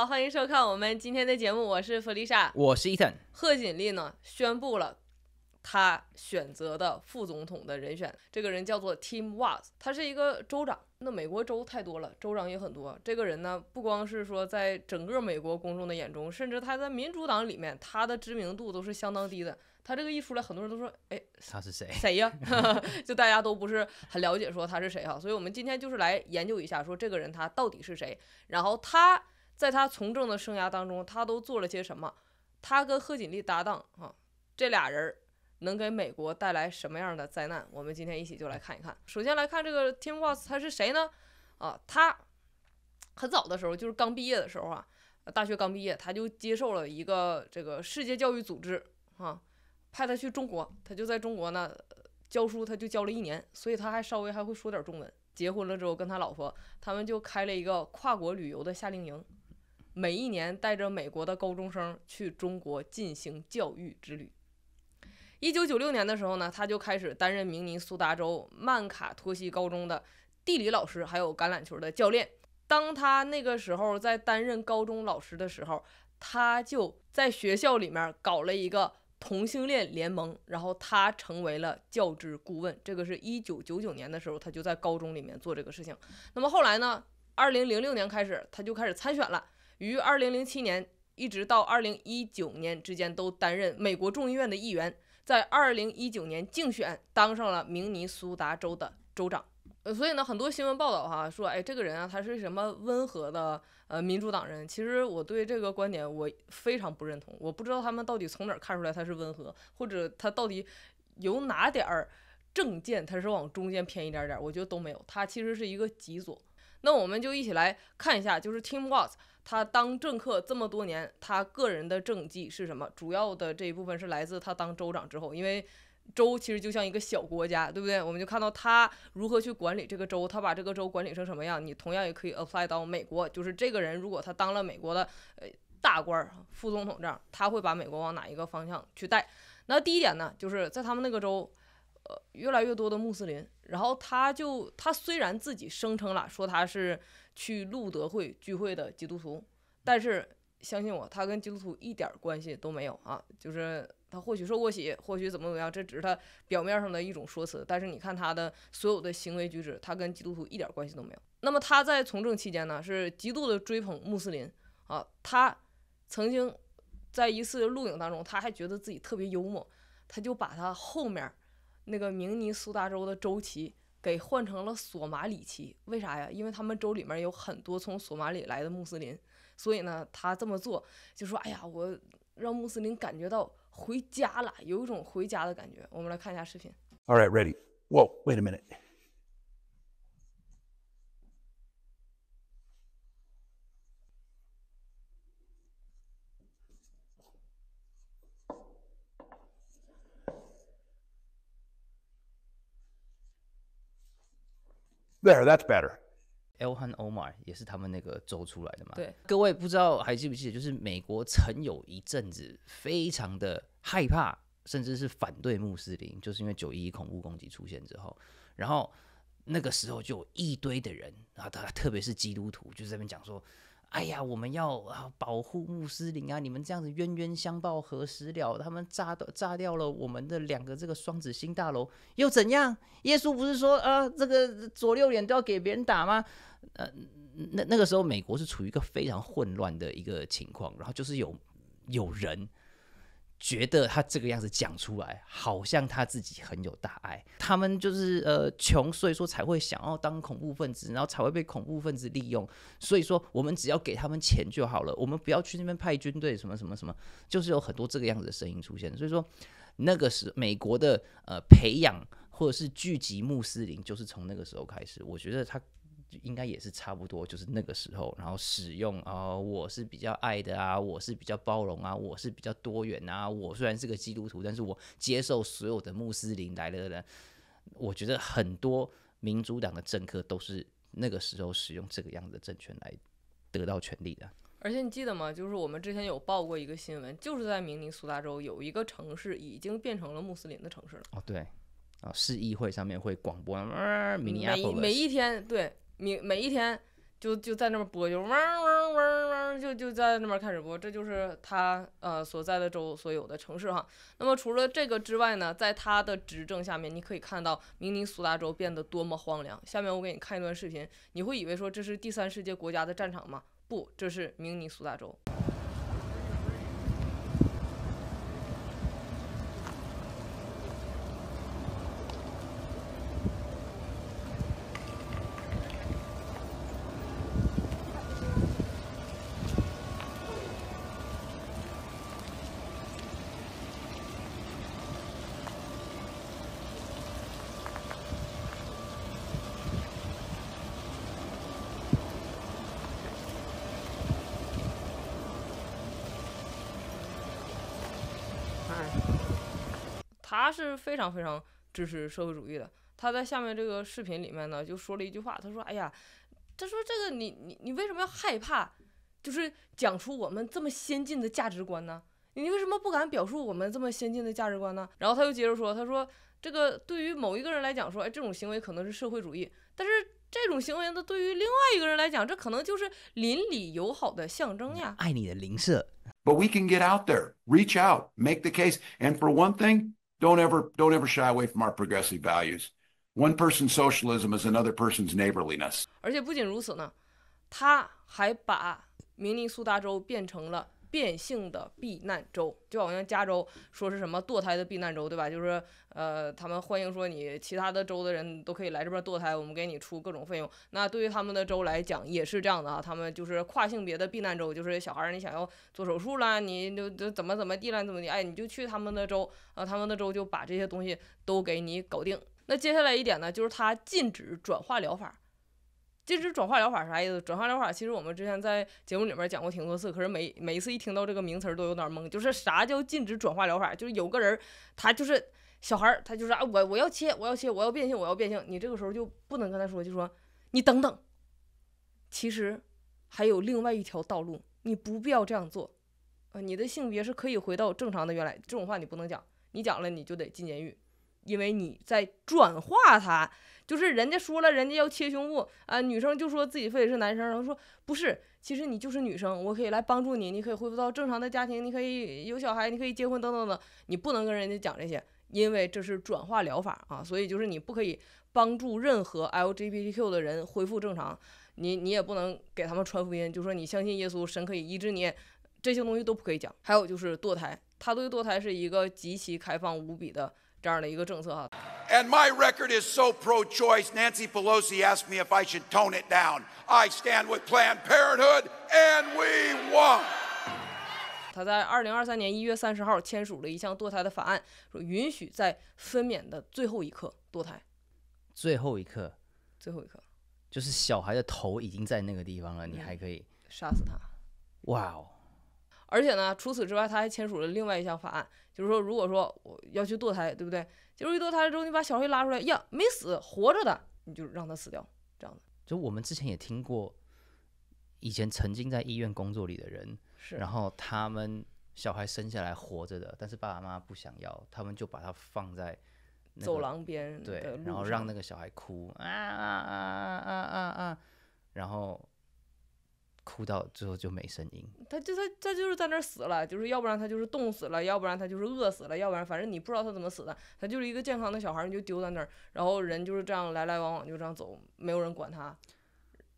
好，欢迎收看我们今天的节目，我是弗丽莎。我是 Ethan，贺锦丽呢宣布了他选择的副总统的人选，这个人叫做 Tim Walz，他是一个州长。那美国州太多了，州长也很多。这个人呢，不光是说在整个美国公众的眼中，甚至他在民主党里面，他的知名度都是相当低的。他这个一出来，很多人都说，哎，他是谁？谁呀？就大家都不是很了解，说他是谁哈。所以我们今天就是来研究一下，说这个人他到底是谁，然后他在他从政的生涯当中，他都做了些什么？他跟贺锦丽搭档啊，这俩人能给美国带来什么样的灾难？我们今天一起就来看一看。首先来看这个 Tim Walz，他是谁呢？啊，他很早的时候，就是刚毕业的时候啊，大学刚毕业，他就接受了一个这个世界教育组织啊。派他去中国，他就在中国呢教书，他就教了一年，所以他还稍微还会说点中文。结婚了之后，跟他老婆他们就开了一个跨国旅游的夏令营，每一年带着美国的高中生去中国进行教育之旅。一九九六年的时候呢，他就开始担任明尼苏达州曼卡托西高中的地理老师，还有橄榄球的教练。当他那个时候在担任高中老师的时候，他就在学校里面搞了一个。同性恋联盟，然后他成为了教职顾问。这个是一九九九年的时候，他就在高中里面做这个事情。那么后来呢？二零零六年开始，他就开始参选了。于二零零七年一直到二零一九年之间，都担任美国众议院的议员。在二零一九年竞选，当上了明尼苏达州的州长。呃，所以呢，很多新闻报道哈说，哎，这个人啊，他是什么温和的呃民主党人？其实我对这个观点我非常不认同。我不知道他们到底从哪儿看出来他是温和，或者他到底有哪点儿政见他是往中间偏一点点？我觉得都没有。他其实是一个极左。那我们就一起来看一下，就是 Tim Walz 他当政客这么多年，他个人的政绩是什么？主要的这一部分是来自他当州长之后，因为。州其实就像一个小国家，对不对？我们就看到他如何去管理这个州，他把这个州管理成什么样，你同样也可以 apply 到美国。就是这个人如果他当了美国的呃大官儿、副总统这样，他会把美国往哪一个方向去带？那第一点呢，就是在他们那个州，越来越多的穆斯林。然后他就他虽然自己声称了说他是去路德会聚会的基督徒，但是相信我，他跟基督徒一点关系都没有啊，就是。他或许受过洗，或许怎么怎么样，这只是他表面上的一种说辞。但是你看他的所有的行为举止，他跟基督徒一点关系都没有。那么他在从政期间呢，是极度的追捧穆斯林啊。他曾经在一次录影当中，他还觉得自己特别幽默，他就把他后面那个明尼苏达州的州旗给换成了索马里旗。为啥呀？因为他们州里面有很多从索马里来的穆斯林，所以呢，他这么做就说：“哎呀，我让穆斯林感觉到。”回家了，有一种回家的感觉。我们来看一下视频。All right, ready. Whoa, wait a minute. There, that's better. Elhan Omar 也是他们那个州出来的嘛？对，各位不知道还记不记得，就是美国曾有一阵子非常的害怕，甚至是反对穆斯林，就是因为九一一恐怖攻击出现之后，然后那个时候就有一堆的人啊，他特别是基督徒，就在那边讲说。哎呀，我们要啊保护穆斯林啊！你们这样子冤冤相报何时了？他们炸掉炸掉了我们的两个这个双子星大楼，又怎样？耶稣不是说啊，这个左右脸都要给别人打吗？呃，那那个时候美国是处于一个非常混乱的一个情况，然后就是有有人。觉得他这个样子讲出来，好像他自己很有大爱。他们就是呃穷，所以说才会想要当恐怖分子，然后才会被恐怖分子利用。所以说，我们只要给他们钱就好了，我们不要去那边派军队，什么什么什么，就是有很多这个样子的声音出现。所以说，那个是美国的呃培养或者是聚集穆斯林，就是从那个时候开始。我觉得他。应该也是差不多，就是那个时候，然后使用啊，我是比较爱的啊，我是比较包容啊，我是比较多元啊，我虽然是个基督徒，但是我接受所有的穆斯林来了的人。我觉得很多民主党的政客都是那个时候使用这个样子的政权来得到权利的。而且你记得吗？就是我们之前有报过一个新闻，就是在明尼苏达州有一个城市已经变成了穆斯林的城市了。哦，对，啊，市议会上面会广播，每每一天对。每每一天就就在那边播，就嗡嗡嗡嗡，就就在那边开始播，这就是他呃所在的州所有的城市哈。那么除了这个之外呢，在他的执政下面，你可以看到明尼苏达州变得多么荒凉。下面我给你看一段视频，你会以为说这是第三世界国家的战场吗？不，这是明尼苏达州。他是非常非常支持社会主义的。他在下面这个视频里面呢，就说了一句话，他说：“哎呀，他说这个你你你为什么要害怕？就是讲出我们这么先进的价值观呢？你为什么不敢表述我们这么先进的价值观呢？”然后他又接着说：“他说这个对于某一个人来讲，说哎这种行为可能是社会主义，但是这种行为呢，对于另外一个人来讲，这可能就是邻里友好的象征呀。”爱你的邻舍，But we can get out there, reach out, make the case. And for one thing, don't ever don't ever shy away from our progressive values. One person's socialism is another person's neighborliness. 而且不仅如此呢，他还把明尼苏达州变成了 变性的避难州，就好像加州说是什么堕胎的避难州，对吧？就是呃，他们欢迎说你其他的州的人都可以来这边堕胎，我们给你出各种费用。那对于他们的州来讲也是这样的啊，他们就是跨性别的避难州，就是小孩儿你想要做手术啦，你就就怎么怎么地了，怎么地，哎，你就去他们的州啊，他们的州就把这些东西都给你搞定。那接下来一点呢，就是他禁止转化疗法。禁止转化疗法啥意思？转化疗法其实我们之前在节目里面讲过挺多次，可是每每一次一听到这个名词都有点懵。就是啥叫禁止转化疗法？就是有个人他就是小孩儿，他就是啊我我要切我要切我要变性我要变性，你这个时候就不能跟他说，就说你等等，其实还有另外一条道路，你不必要这样做，啊，你的性别是可以回到正常的原来，这种话你不能讲，你讲了你就得进监狱，因为你在转化它。就是人家说了，人家要切胸部啊，女生就说自己非得是男生，然后说不是，其实你就是女生，我可以来帮助你，你可以恢复到正常的家庭，你可以有小孩，你可以结婚等等等，你不能跟人家讲这些，因为这是转化疗法啊，所以就是你不可以帮助任何 LGBTQ 的人恢复正常，你你也不能给他们传福音，就说你相信耶稣，神可以医治你，这些东西都不可以讲。还有就是堕胎，他对堕胎是一个极其开放无比的这样的一个政策哈。And my record is so pro choice. Nancy Pelosi asked me if I should tone it down. I stand with Planned Parenthood, and we won. 他在二零二三年一月三十号签署了一项堕胎的法案，说允许在分娩的最后一刻堕胎，最后一刻最后一刻就是小孩的头已经在那个地方了，嗯你还可以，杀死他。哇哦，而且呢，除此之外，他还签署了另外一项法案，就是说，如果说我要去堕胎，对不对？结果一堕胎之后，你把小黑拉出来，呀，没死，活着的，你就让他死掉，这样的就我们之前也听过，以前曾经在医院工作里的人，是。然后他们小孩生下来活着的，但是爸爸妈妈不想要，他们就把它放在、那走廊边对，然后让那个小孩哭啊啊啊啊啊啊，然后哭到最后就没声音。他就他他就是在那儿死了，就是要不然他就是冻死了，要不然他就是饿死了，要不然反正你不知道他怎么死的，他就是一个健康的小孩儿，你就丢在那儿，然后人就是这样来来往往就这样走，没有人管他，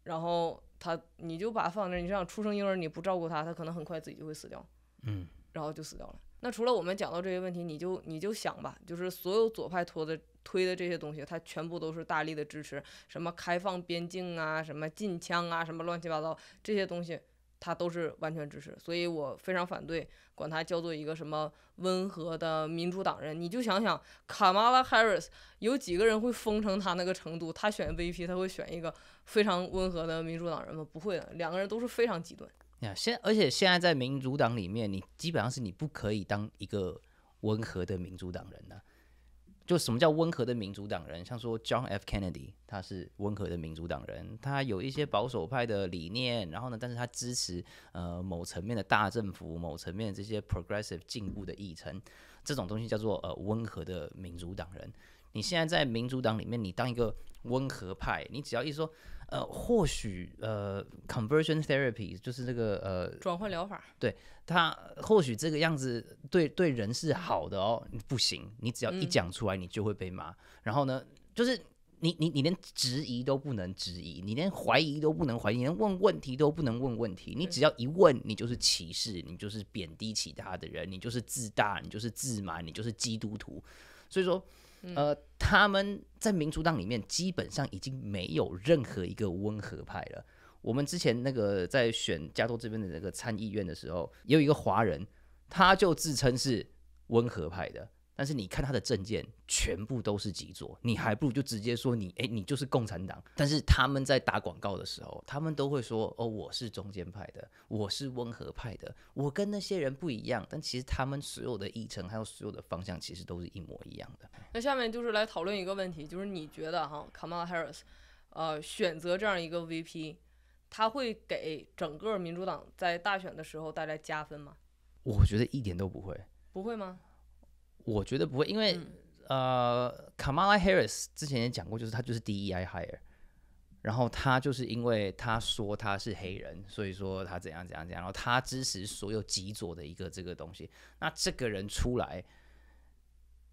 然后他你就把他放那儿，你这样出生婴儿你不照顾他，他可能很快自己就会死掉，嗯，然后就死掉了。那除了我们讲到这些问题，你就你就想吧，就是所有左派拖的推的这些东西，他全部都是大力的支持，什么开放边境啊，什么禁枪啊，什么乱七八糟这些东西，他都是完全支持。所以我非常反对管他叫做一个什么温和的民主党人。你就想想，卡马拉 Harris 有几个人会疯成他那个程度？他选 VP，他会选一个非常温和的民主党人吗？不会的，两个人都是非常极端。呀，现而且现在在民主党里面，你基本上是你不可以当一个温和的民主党人的、就什么叫温和的民主党人？像说 John F. Kennedy，他是温和的民主党人，他有一些保守派的理念，然后呢，但是他支持呃某层面的大政府，某层面的这些 progressive 进步的议程，这种东西叫做呃温和的民主党人。你现在在民主党里面，你当一个温和派，你只要一说，呃，或许呃，conversion therapy 就是这个呃，转换疗法，对他或许这个样子对对人是好的哦，不行，你只要一嗯讲出来，你就会被骂。然后呢，就是你你你连质疑都不能质疑，你连怀疑都不能怀疑，你连问问题都不能问问题。你只要一问，你就是歧视，你就是贬低其他的人，你就是自大，你就是自满，你就是基督徒。所以说，呃，他们在民主党里面基本上已经没有任何一个温和派了。我们之前那个在选加州这边的那个参议院的时候，有一个华人，他就自称是温和派的，但是你看他的证件全部都是极左，你还不如就直接说你，诶，你就是共产党。但是他们在打广告的时候，他们都会说，哦，我是中间派的，我是温和派的，我跟那些人不一样。但其实他们所有的议程还有所有的方向，其实都是一模一样的。那下面就是来讨论一个问题，就是你觉得哈，Kamala Harris，呃，选择这样一个 VP，他会给整个民主党在大选的时候带来加分吗？我觉得一点都不会。不会吗？我觉得不会，因为、呃，Kamala Harris 之前也讲过，就是他就是 DEI hire，然后他就是因为他说他是黑人，所以说他怎样怎样怎样，然后他支持所有极左的一个这个东西，那这个人出来。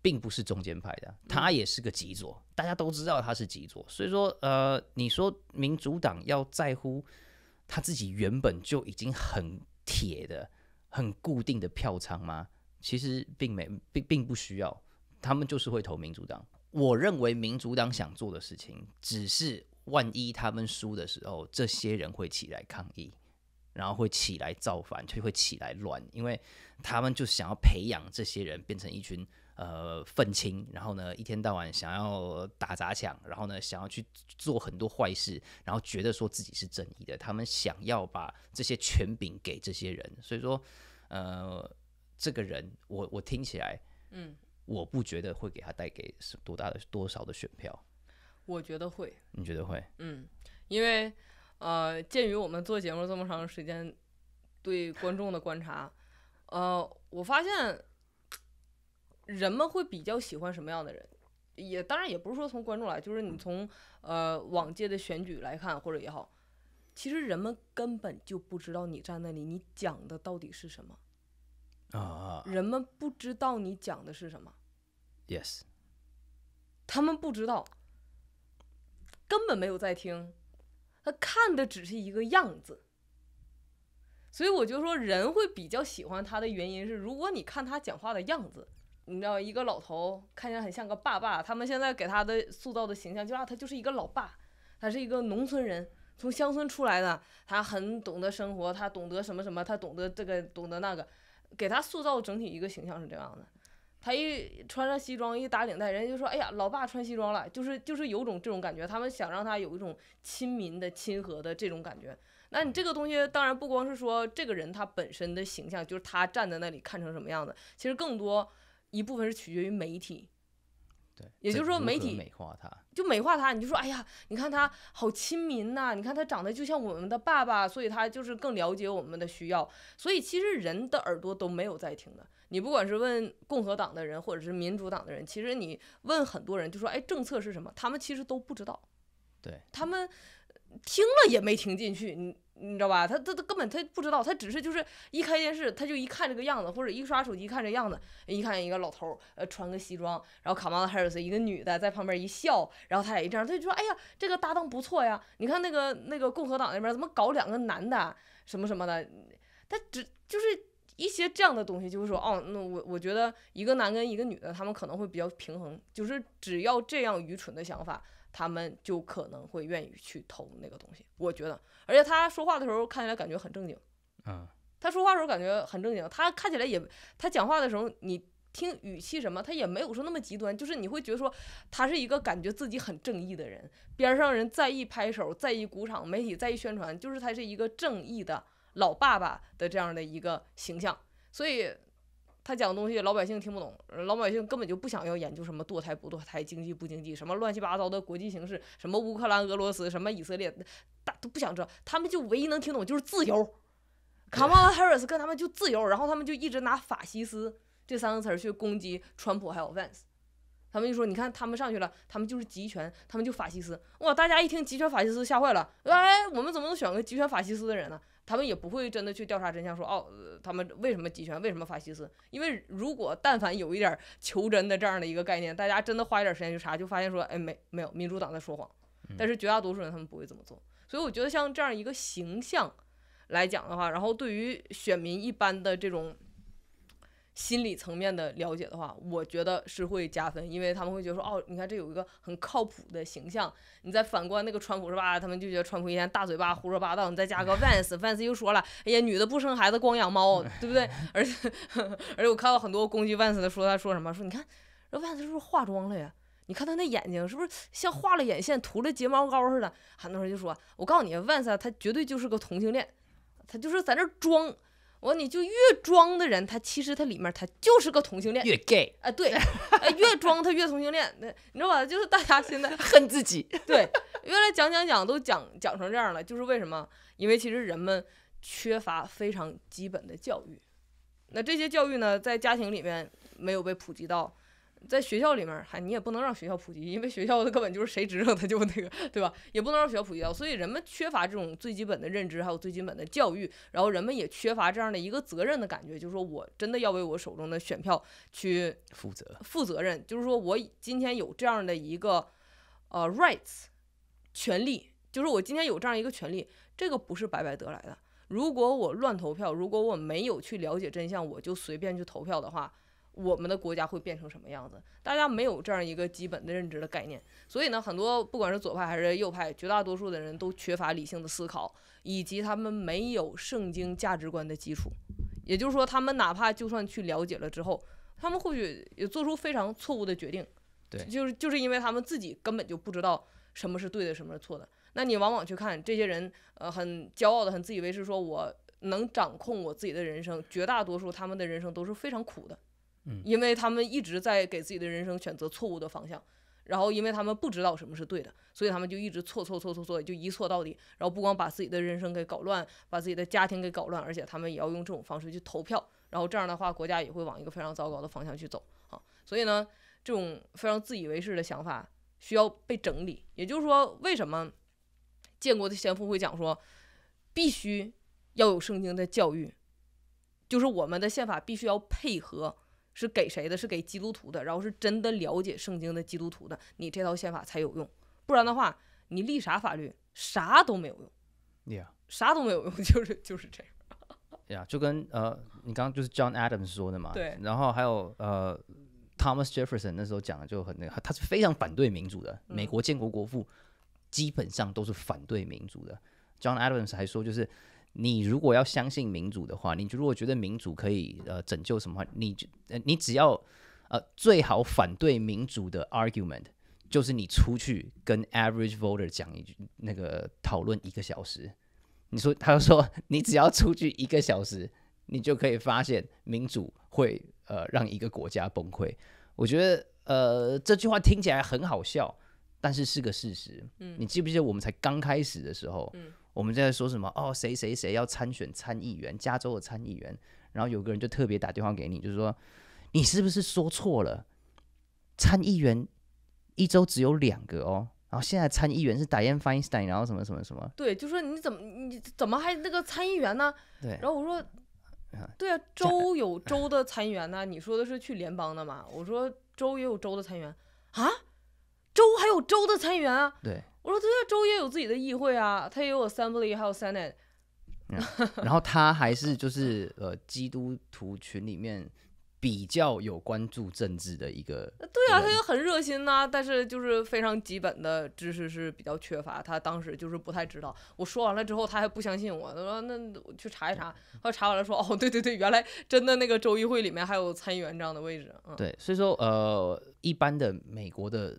并不是中间派的，他也是个极左，大家都知道他是极左，所以说，呃，你说民主党要在乎他自己原本就已经很铁的、很固定的票仓吗？其实并没并并不需要，他们就是会投民主党。我认为民主党想做的事情，只是万一他们输的时候，这些人会起来抗议，然后会起来造反，就会起来乱，因为他们就想要培养这些人变成一群呃愤青，然后呢一天到晚想要打砸抢，然后呢想要去做很多坏事，然后觉得说自己是正义的，他们想要把这些权柄给这些人，所以说呃这个人我我听起来嗯，我不觉得会给他带给是多大的多少的选票，我觉得会，你觉得会？嗯，因为呃，鉴于我们做节目这么长时间，对观众的观察，呃，我发现人们会比较喜欢什么样的人。也当然也不是说从观众来，就是你从呃往届的选举来看或者也好，其实人们根本就不知道你站那里你讲的到底是什么，啊、人们不知道你讲的是什么，y e s 他们不知道，根本没有在听，他看的只是一个样子。所以我就说，人会比较喜欢他的原因是，如果你看他讲话的样子，你知道，一个老头看起来很像个爸爸，他们现在给他的塑造的形象，就啊，他就是一个老爸，他是一个农村人，从乡村出来的，他很懂得生活，他懂得什么什么，他懂得这个，懂得那个，给他塑造整体一个形象是这样的。他一穿上西装，一打领带，人家就说：“哎呀，老爸穿西装了。”就是就是有种这种感觉，他们想让他有一种亲民的、亲和的这种感觉。那你这个东西当然不光是说这个人他本身的形象，就是他站在那里看成什么样子，其实更多一部分是取决于媒体，对，也就是说媒体美化他，就美化他，你就说，哎呀，你看他好亲民呐、你看他长得就像我们的爸爸，所以他就是更了解我们的需要。所以其实人的耳朵都没有在听的。你不管是问共和党的人，或者是民主党的人，其实你问很多人，就说，哎，政策是什么？他们其实都不知道，对，他们听了也没听进去，你你知道吧？他他他根本他不知道，他只是就是一开电视，他就一看这个样子，或者一刷手机看这样子，一看一个老头儿，呃，穿个西装，然后卡玛拉·海尔斯一个女的在旁边一笑，然后他也一这样，他就说：“哎呀，这个搭档不错呀！你看那个那个共和党那边怎么搞两个男的，什么什么的。”他只就是一些这样的东西，就是说，哦，那我我觉得一个男跟一个女的，他们可能会比较平衡，就是只要这样愚蠢的想法，他们就可能会愿意去投那个东西。我觉得，而且他说话的时候看起来感觉很正经。嗯，他说话的时候感觉很正经，他看起来也，他讲话的时候你听语气什么，他也没有说那么极端，就是你会觉得说他是一个感觉自己很正义的人，边上人在意拍手，在意鼓掌，媒体在意宣传，就是他是一个正义的老爸爸的这样的一个形象，所以。他讲东西老百姓听不懂，老百姓根本就不想要研究什么堕胎不堕胎、经济不经济，什么乱七八糟的国际形势，什么乌克兰、俄罗斯，什么以色列，大都不想知道。他们就唯一能听懂就是自由。卡马拉·海 s 斯跟他们就自由，然后他们就一直拿法西斯这三个词儿去攻击川普还有 Vance，他们就说，你看他们上去了，他们就是集权，他们就法西斯。哇，大家一听集权法西斯吓坏了，哎，我们怎么能选个集权法西斯的人呢？他们也不会真的去调查真相，说哦，呃他们为什么集权，为什么法西斯？因为如果但凡有一点儿求真的这样的一个概念，大家真的花一点时间去查，就发现说，哎，没没有，民主党在说谎。但是绝大多数人他们不会这么做，所以我觉得像这样一个形象来讲的话，然后对于选民一般的这种心理层面的了解的话，我觉得是会加分，因为他们会觉得说，哦，你看这有一个很靠谱的形象。你再反观那个川普是吧？他们就觉得川普一天大嘴巴胡说八道，你再加个 Vance，Vance 又说了，哎呀，女的不生孩子光养猫，对不对？而且而且我看到很多攻击 Vance 的说他说什么，说你看这 Vance 是不是化妆了呀？你看他那眼睛是不是像画了眼线、涂了睫毛膏似的？很多人就说：“我告诉你，Vance 他绝对就是个同性恋，他就是在那装。我说你就越装的人，他其实他里面他就是个同性恋。越 gay 哎，对，哎，越装他越同性恋。那你知道吧？就是大家现在 恨自己，对，原来讲讲讲都讲讲成这样了，就是为什么？因为其实人们缺乏非常基本的教育。那这些教育呢，在家庭里面没有被普及到。在学校里面，还你也不能让学校普及，因为学校的根本就是谁执政他就那个，对吧？也不能让学校普及到，所以人们缺乏这种最基本的认知，还有最基本的教育，然后人们也缺乏这样的一个责任的感觉，就是说我真的要为我手中的选票去负责。负责任，就是说我今天有这样的一个呃 rights 权利，就是我今天有这样一个权利，这个不是白白得来的。如果我乱投票，如果我没有去了解真相，我就随便去投票的话，我们的国家会变成什么样子？大家没有这样一个基本的认知的概念，所以呢，很多不管是左派还是右派，绝大多数的人都缺乏理性的思考，以及他们没有圣经价值观的基础。也就是说，他们哪怕就算去了解了之后，他们或许也做出非常错误的决定。对就是就是因为他们自己根本就不知道什么是对的，什么是错的。那你往往去看这些人，呃，很骄傲的、很自以为是，说我能掌控我自己的人生。绝大多数他们的人生都是非常苦的，因为他们一直在给自己的人生选择错误的方向。然后，因为他们不知道什么是对的，所以他们就一直错错错错错，就一错到底。然后不光把自己的人生给搞乱，把自己的家庭给搞乱，而且他们也要用这种方式去投票。然后这样的话，国家也会往一个非常糟糕的方向去走啊。所以呢，这种非常自以为是的想法需要被整理。也就是说，为什么建国的先父会讲说，必须要有圣经的教育，就是我们的宪法必须要配合，是给谁的？是给基督徒的，然后是真的了解圣经的基督徒的，你这套宪法才有用。不然的话，你立啥法律，啥都没有用，Yeah，啥都没有用，就是就是这样。呀，就跟呃，你刚刚就是 John Adams 说的嘛，对然后还有呃，Thomas Jefferson 那时候讲的就很那个，他是非常反对民主的，美国建国国父基本上都是反对民主的。John Adams 还说，就是你如果要相信民主的话，你如果觉得民主可以呃拯救什么话，你就呃你只要呃最好反对民主的 argument。就是你出去跟 average voter 讲一句那个讨论一个小时，你说他就说你只要出去一个小时，你就可以发现民主会呃让一个国家崩溃。我觉得呃这句话听起来很好笑，但是是个事实。嗯你记不记得我们才刚开始的时候，嗯我们在说什么？哦，谁谁谁要参选参议员，加州的参议员，然后有个人就特别打电话给你，就是说你是不是说错了？参议员一周只有两个哦。然后现在参议员是 Dianne Feinstein，然后什么什么什么，对，就说你怎么你怎么还那个参议员呢？对，然后我说啊，对啊，州有州的参议员呢。你说的是去联邦的嘛？我说州也有州的参议员啊，州还有州的参议员啊。对，我说对啊，州也有自己的议会啊，他也有 Assembly 还有 Senate。然后他还是就是呃基督徒群里面比较有关注政治的一个，对啊，他人就很热心呐、但是就是非常基本的知识是比较缺乏。他当时就是不太知道。我说完了之后，他还不相信我，他说那我去查一查。后来查完了说，哦，对对对，原来真的那个州议会里面还有参议员这样的位置。嗯，对，所以说呃一般的美国的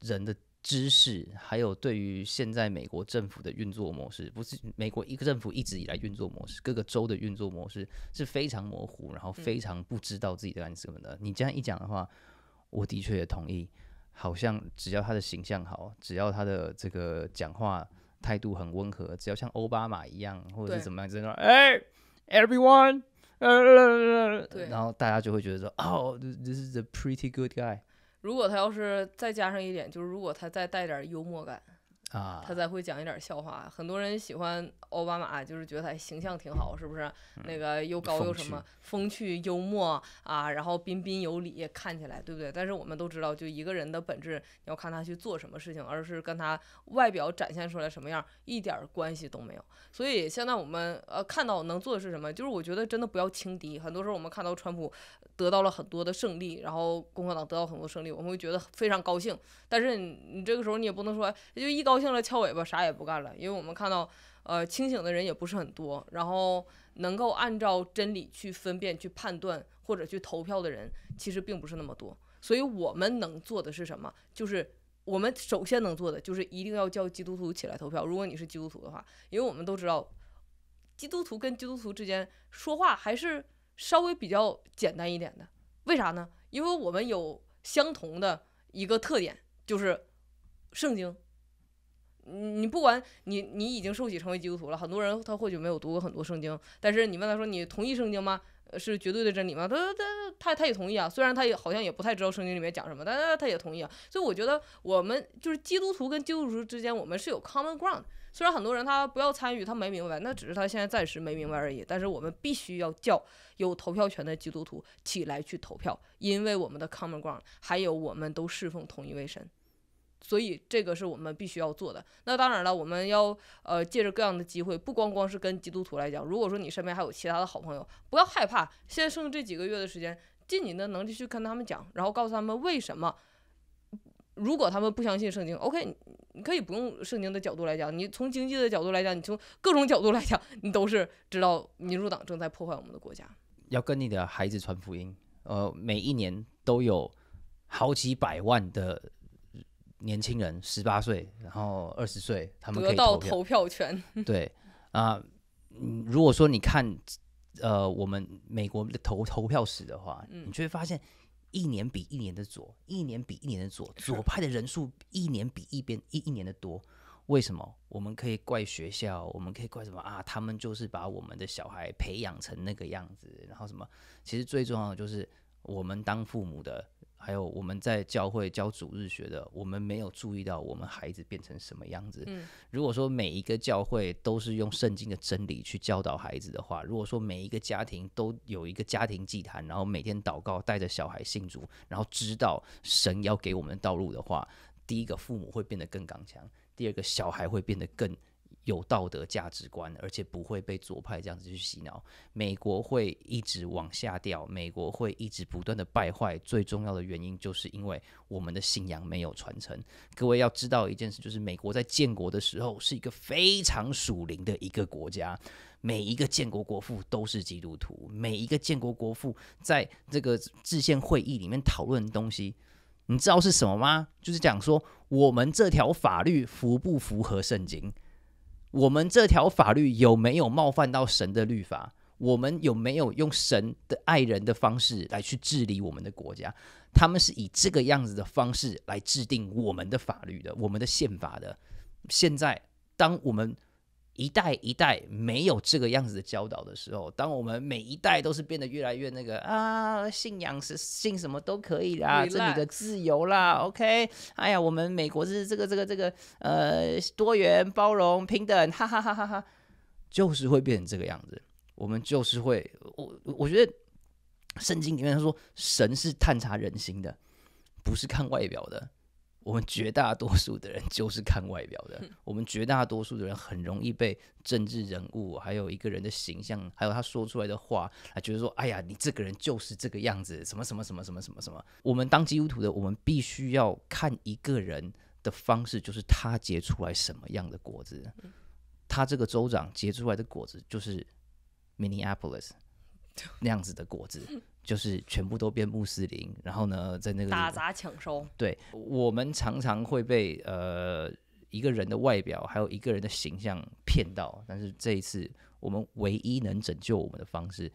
人的知识，还有对于现在美国政府的运作模式，不是美国一个政府一直以来运作模式，各个州的运作模式是非常模糊，然后非常不知道自己在干什么的。你这样一讲的话，我的确也同意，好像只要他的形象好，只要他的这个讲话态度很温和，只要像奥巴马一样，或者是怎么样，这种哎，everyone，呃，对然后大家就会觉得说，哦，this is a pretty good guy。如果他要是再加上一点，就是如果他再带点幽默感，啊他，才会讲一点儿笑话。很多人喜欢奥巴马，就是觉得他形象挺好，是不是？那个又高又什么，风趣幽默啊，然后彬彬有礼，看起来对不对？但是我们都知道，就一个人的本质，你要看他去做什么事情，而是跟他外表展现出来什么样一点儿关系都没有。所以现在我们呃看到能做的是什么？就是我觉得真的不要轻敌。很多时候我们看到川普得到了很多的胜利，然后共和党得到很多胜利，我们会觉得非常高兴。但是你你这个时候你也不能说就一高兴了翘尾巴啥也不干了，因为我们看到呃清醒的人也不是很多，然后能够按照真理去分辨、去判断或者去投票的人其实并不是那么多。所以我们能做的是什么？就是我们首先能做的就是一定要叫基督徒起来投票。如果你是基督徒的话，因为我们都知道，基督徒跟基督徒之间说话还是稍微比较简单一点的。为啥呢？因为我们有相同的一个特点，就是圣经。你不管你你已经受洗成为基督徒了，很多人他或许没有读过很多圣经，但是你问他说你同意圣经吗？是绝对的真理吗？他他他他也同意啊，虽然他也好像也不太知道圣经里面讲什么，但是他也同意啊。所以我觉得我们就是基督徒跟基督徒之间，我们是有 common ground。虽然很多人他不要参与，他没明白，那只是他现在暂时没明白而已。但是我们必须要叫有投票权的基督徒起来去投票，因为我们的 common ground，还有我们都侍奉同一位神。所以这个是我们必须要做的。那当然了，我们要呃借着各样的机会，不光光是跟基督徒来讲，如果说你身边还有其他的好朋友，不要害怕，现在剩这几个月的时间，尽你的能力去跟他们讲，然后告诉他们为什么。如果他们不相信圣经，OK，你可以不用圣经的角度来讲，你从经济的角度来讲，你从各种角度来讲，你都是知道民主党正在破坏我们的国家。要跟你的孩子传福音。呃，每一年都有好几百万的年轻人，十八岁，然后二十岁，他们可得到以投票。投票权，对啊、嗯，如果说你看呃我们美国的投投票史的话，嗯你就会发现一年比一年的左，一年比一年的左，左派的人数一年比一边一一年的多。为什么？我们可以怪学校，我们可以怪什么啊？他们就是把我们的小孩培养成那个样子，然后什么？其实最重要的就是我们当父母的，还有我们在教会教主日学的，我们没有注意到我们孩子变成什么样子。嗯如果说每一个教会都是用圣经的真理去教导孩子的话，如果说每一个家庭都有一个家庭祭坛，然后每天祷告，带着小孩信主，然后知道神要给我们的道路的话，第一个父母会变得更刚强，第二个小孩会变得更有道德价值观，而且不会被左派这样子去洗脑。美国会一直往下掉，美国会一直不断的败坏。最重要的原因就是因为我们的信仰没有传承。各位要知道一件事，就是美国在建国的时候是一个非常属灵的一个国家。每一个建国国父都是基督徒，每一个建国国父在这个制宪会议里面讨论的东西，你知道是什么吗？就是讲说我们这条法律符不符合圣经？我们这条法律有没有冒犯到神的律法？我们有没有用神的爱人的方式来去治理我们的国家？他们是以这个样子的方式来制定我们的法律的，我们的宪法的。现在，当我们一代一代没有这个样子的教导的时候，当我们每一代都是变得越来越那个啊，信仰是信什么都可以啦，这里的自由啦，OK，哎呀，我们美国是这个这个这个呃多元包容平等，哈哈哈哈哈，就是会变成这个样子。我们就是会，我我觉得圣经里面他说神是探查人心的，不是看外表的。我们绝大多数的人就是看外表的，我们绝大多数的人很容易被政治人物，还有一个人的形象，还有他说出来的话，啊觉得说，哎呀，你这个人就是这个样子，什么什么什么什么什么什么。我们当基督徒的，我们必须要看一个人的方式，就是他结出来什么样的果子。他这个州长结出来的果子就是 Minneapolis 那样子的果子，就是全部都变穆斯林，然后呢，在那个打砸抢收，对我们常常会被呃一个人的外表还有一个人的形象骗到，但是这一次我们唯一能拯救我们的方式，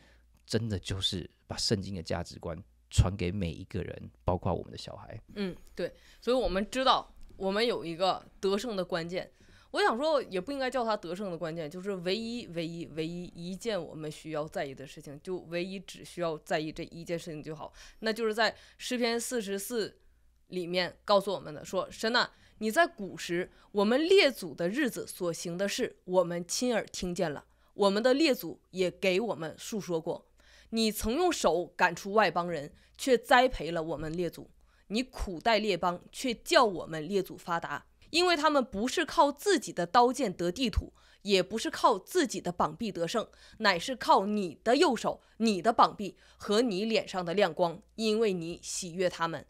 真的就是把圣经的价值观传给每一个人，包括我们的小孩。嗯，对，所以我们知道我们有一个得胜的关键。我想说，也不应该叫它得胜的关键，就是唯一、唯一、唯一一件我们需要在意的事情，就唯一只需要在意这一件事情就好，那就是在诗篇四十四里面告诉我们的，说神呐、你在古时我们列祖的日子所行的事，我们亲耳听见了，我们的列祖也给我们述说过。你曾用手赶出外邦人，却栽培了我们列祖；你苦待列邦，却叫我们列祖发达。因为他们不是靠自己的刀剑得地土，也不是靠自己的膀臂得胜，乃是靠你的右手、你的膀臂和你脸上的亮光，因为你喜悦他们。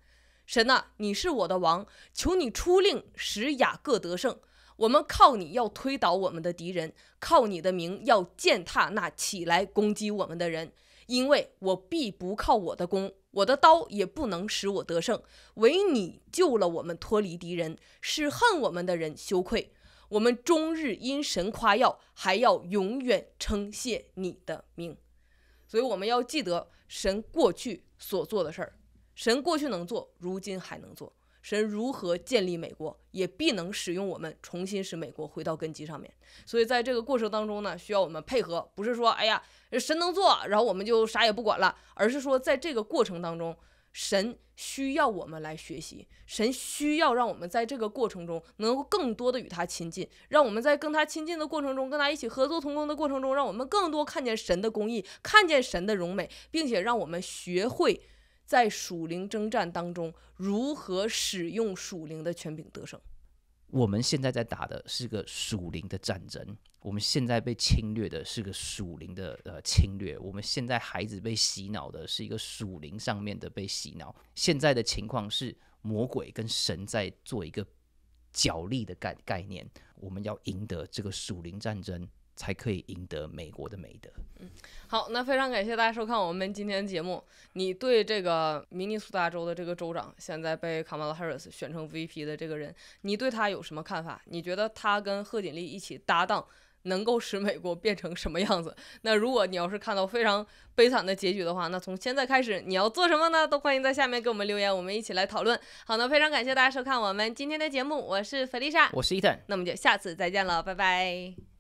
神呐、你是我的王，求你出令使雅各得胜。我们靠你要推倒我们的敌人，靠你的名要践踏那起来攻击我们的人。因为我必不靠我的弓，我的刀也不能使我得胜，唯你救了我们脱离敌人，使恨我们的人羞愧。我们终日因神夸耀，还要永远称谢你的名。所以我们要记得神过去所做的事儿，神过去能做，如今还能做。神如何建立美国，也必能使用我们重新使美国回到根基上面。所以在这个过程当中呢，需要我们配合，不是说哎呀神能做，然后我们就啥也不管了，而是说在这个过程当中，神需要我们来学习，神需要让我们在这个过程中能够更多的与他亲近，让我们在跟他亲近的过程中，跟他一起合作同工的过程中，让我们更多看见神的公义，看见神的荣美，并且让我们学会。在属灵征战当中，如何使用属灵的权柄得胜？我们现在在打的是个属灵的战争，我们现在被侵略的是个属灵的呃侵略，我们现在孩子被洗脑的是一个属灵上面的被洗脑。现在的情况是魔鬼跟神在做一个角力的概概念，我们要赢得这个属灵战争，才可以赢得美国的美德。嗯好，那非常感谢大家收看我们今天的节目。你对这个明尼苏达州的这个州长，现在被卡马拉·哈里斯选成 VP 的这个人，你对他有什么看法？你觉得他跟贺锦丽一起搭档，能够使美国变成什么样子？那如果你要是看到非常悲惨的结局的话，那从现在开始你要做什么呢？都欢迎在下面给我们留言，我们一起来讨论。好，那非常感谢大家收看我们今天的节目，我是弗丽莎，我是伊藤。那我们就下次再见了，拜拜。